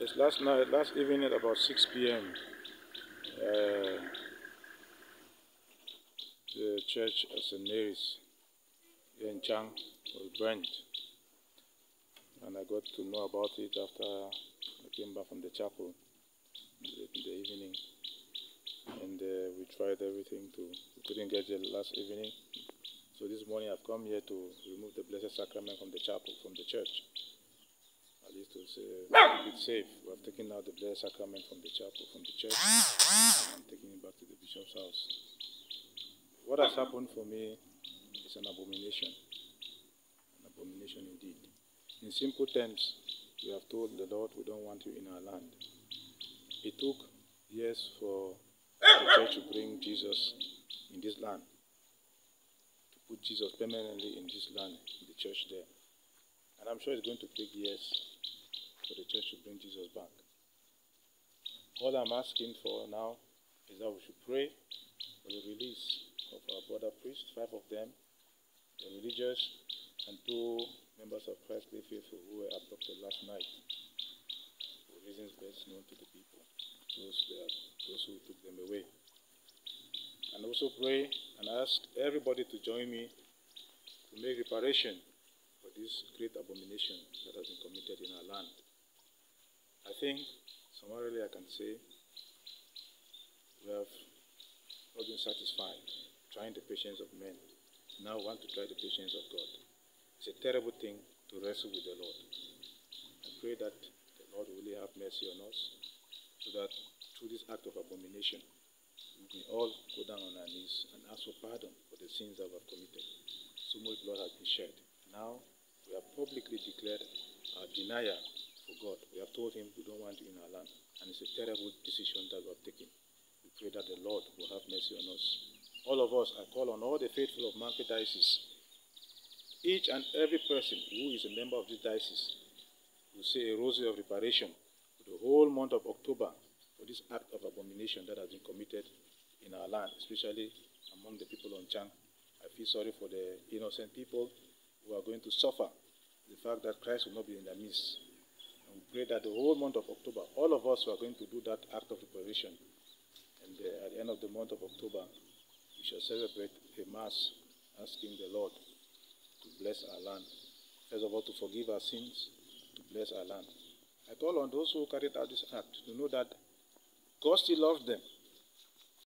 It's last night, last evening at about 6 p.m. Uh, the church of St. Mary's in Chang was burnt. And I got to know about it after I came back from the chapel in the, evening. And uh, we tried everything to, we couldn't get it last evening. So this morning I've come here to remove the Blessed Sacrament from the chapel, from the church at least to say, keep it safe. We have taken out the blessed sacrament from the chapel, from the church, and taking it back to the bishop's house. What has happened for me is an abomination. An abomination indeed. In simple terms, we have told the Lord we don't want you in our land. It took years for the church to bring Jesus in this land, to put Jesus permanently in this land, in the church there. And I'm sure it's going to take years for the church to bring Jesus back. All I'm asking for now is that we should pray for the release of our brother priests, five of them, the religious, and two members of Christly Faithful who were abducted last night for reasons best known to the people, those, those who took them away. And also pray and ask everybody to join me to make reparation for this great abomination that has been committed in our land. I think, summarily, I can say we have not been satisfied trying the patience of men. Now want to try the patience of God. It's a terrible thing to wrestle with the Lord. I pray that the Lord will really have mercy on us so that through this act of abomination, we may all go down on our knees and ask for pardon for the sins that we have committed. So much blood has been shed. Now we have publicly declared our denial for God. We have told him we don't want you in our land. And it's a terrible decision that we have taken. We pray that the Lord will have mercy on us. All of us, I call on all the faithful of Mamfe Diocese. Each and every person who is a member of this diocese will say a rosary of reparation for the whole month of October for this act of abomination that has been committed in our land, especially among the people on Chang. I feel sorry for the innocent people who are going to suffer the fact that Christ will not be in their midst. Pray that the whole month of October, all of us who are going to do that act of reparation. And uh, at the end of the month of October, we shall celebrate a Mass asking the Lord to bless our land. First of all, to forgive our sins, to bless our land. I call on those who carried out this act to know that God still loves them